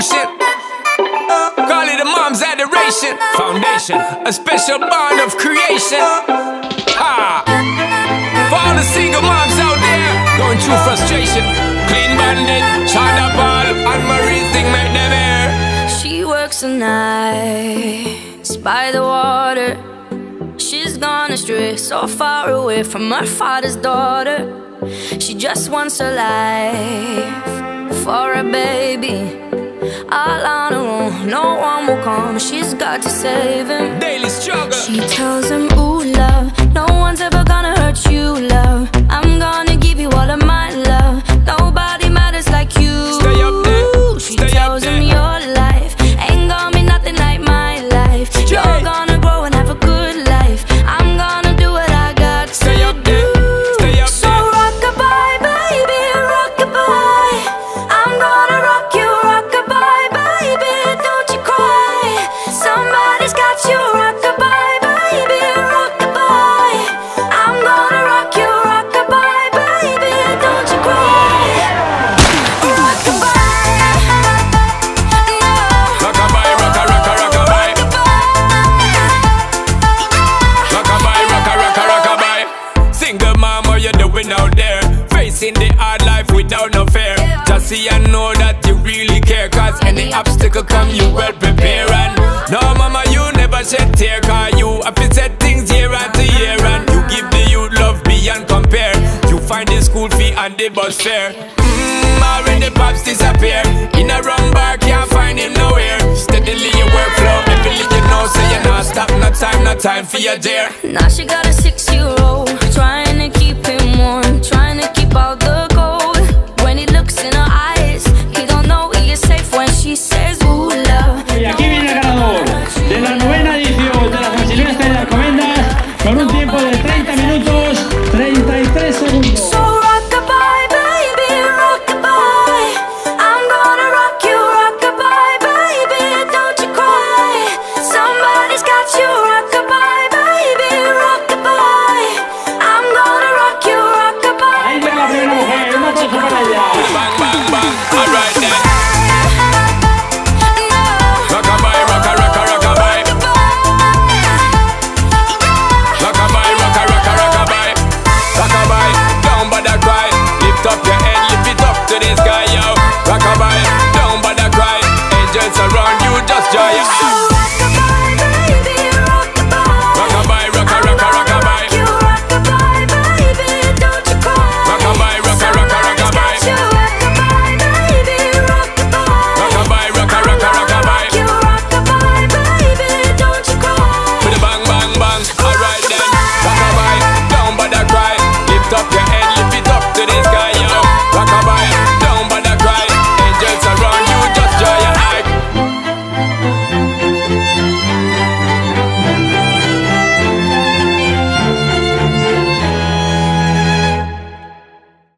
emotion. Call it a mom's adoration. Foundation, a special bond of creation. Ha! For all the single moms out there going through frustration. Clean bandit, China Paul, and Marie thing make them air. She works the nights by the water. She's gone astray, so far away from her father's daughter. She just wants her life for a baby. All on her own, no one will come. She's got to save him. No. Just see and know that you really care. Cause any obstacle come, you well prepare. And no, mama, you never shed tear. Cause you have to things year after year. And you give the youth love beyond compare. You find the school fee and the bus fare. Mmm, already pops disappear. In a wrong bar, can't find him nowhere. Steadily your workflow, everything you know, so you not stop, no time, no time for your dear. Now she got a six-year-old, tiempo de Jaya.